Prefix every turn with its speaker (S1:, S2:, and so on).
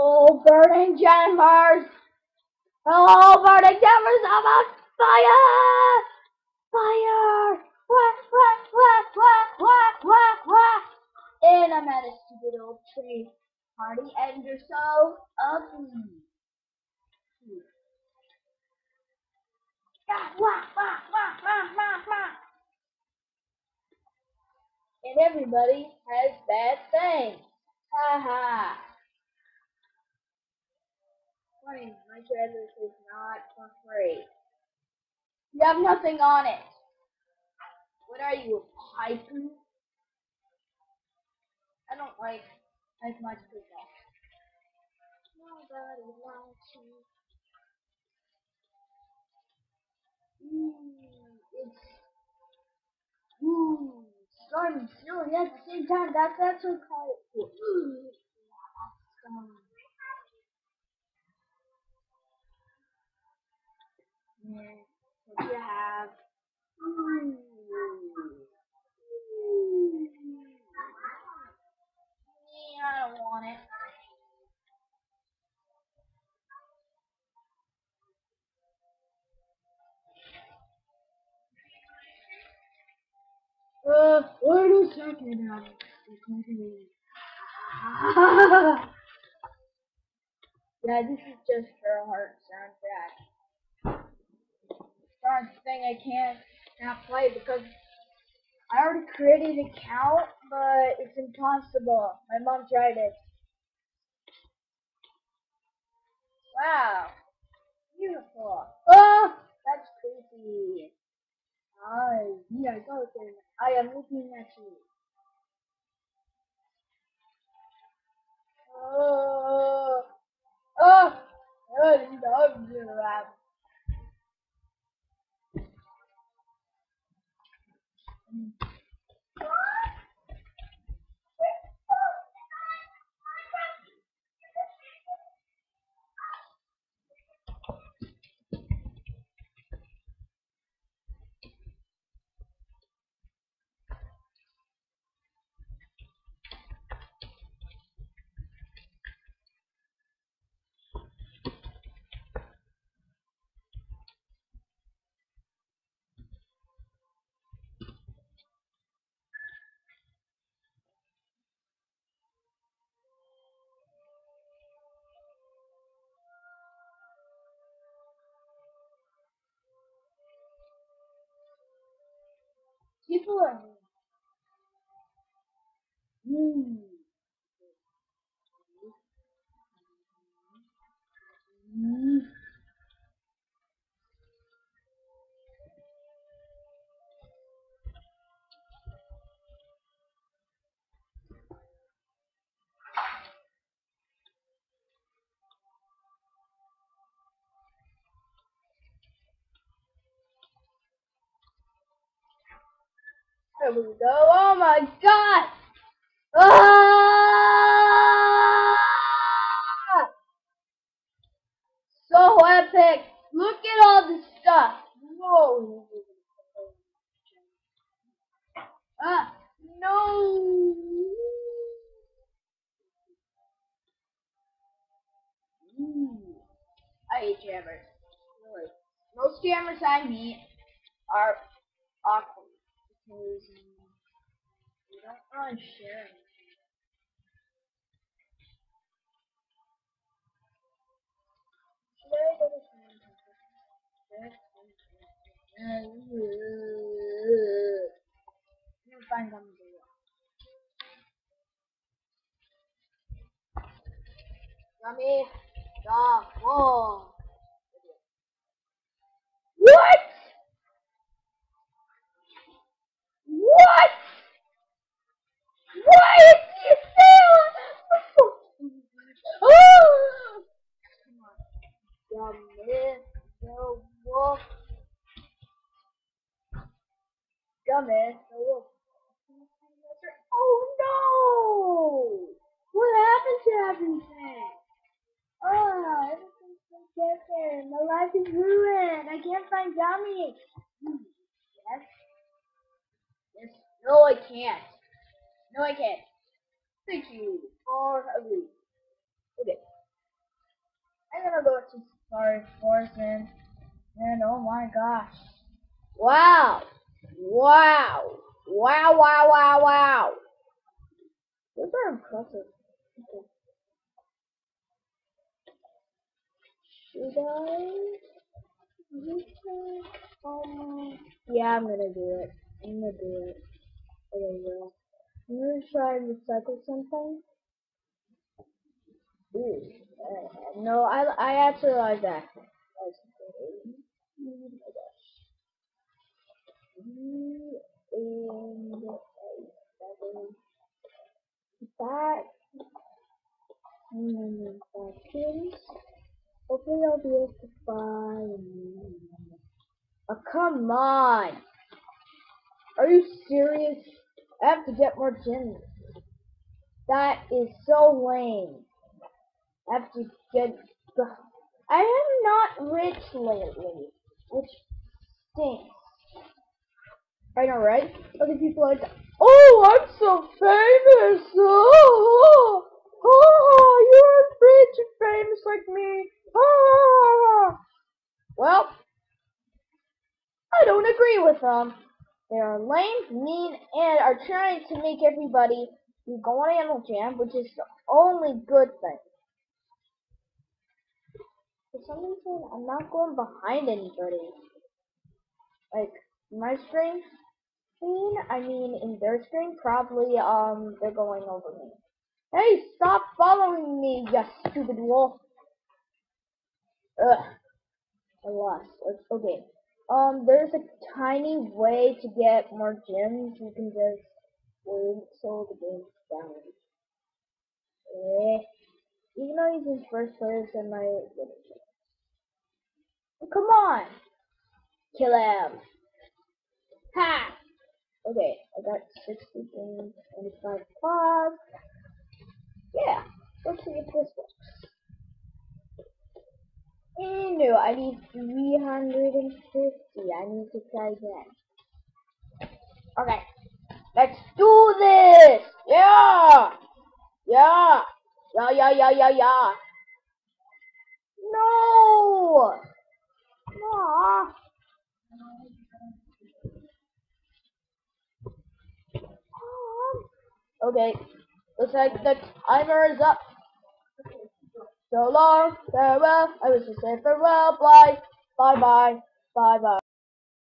S1: Oh, burning Jennifer's! Oh, burning Jennifer's! I'm on fire! Fire! Wah, wah, wah, wah, wah, wah, wah! And I'm at a stupid old tree party, and you're so ugly. Ah, wah, wah, wah, wah, wah, wah. And everybody has bad things. Ha ha. Funny, my treasure is not for free. You have nothing on it. What are you, a haiku? I don't like as much people. Nobody likes you. Ooh, it's ooh, stormy, snowy at the same time. That's kind of cool. Ooh, storm. Yeah, have? Yeah, I don't want it. Uh, wait a second. Yeah, this is just her heart soundtrack. Darn thing I can't not play because I already created an account, but it's impossible. My mom tried it. Wow. Beautiful. Oh, that's creepy. I, yeah, there. I am looking at you. People There we go. Oh my god! Ah! So epic! Look at all this stuff. Whoa! Ah! No! Ooh. I hate jammers. Most jammers I meet are they don't share anything. Them below. Yummy. What? What? Why is he still? Oh! Come on. Yummy. The wolf. Yummy. The wolf. Oh no! What happened to everything? Oh, everything's so different. My life is ruined. I can't find Gummy. Hmm, Yes. Yes. No, I can't. No, I can't. Thank you for agreeing. Okay. wanna go to Sarepia Forest and, and oh my gosh. Wow. Wow. Wow, wow, wow, wow. Those are impressive. Okay. Should I? Um, yeah, I'm gonna do it. I'm gonna do it. We go. I'm gonna try and recycle something. Ooh, uh, no, I I actually like that. Oh my gosh. And that and seconds. Hopefully I'll be able to find. Oh come on! Are you serious? I have to get more gems. That is so lame. I have to get. I am not rich lately, which stinks. I know, right? Other people are like, oh, I'm so famous. Oh, oh, you're rich and famous like me. Oh. Well, I don't agree with them. They are lame, mean, and are trying to make everybody go on Animal Jam, which is the only good thing. For some reason, I'm not going behind anybody. Like, my screen, screen, I mean, in their screen, probably, um, they're going over me. Hey, stop following me, you stupid wolf. Ugh. I lost. Okay. Um, there's a tiny way to get more gems. You can just wait till the game's down. Eh. Even though he's in first place, person, my Come on! Kill him! Ha! Okay, I got 60 things, 25 plus. Yeah, let's see if this works. No, I need 350. I need to try again. Okay, let's do this! Yeah! Yeah! Yeah, yeah, yeah, yeah, yeah! No! Okay, looks like the timer is up. So long, farewell, I wish you say farewell, bye, bye bye, bye bye.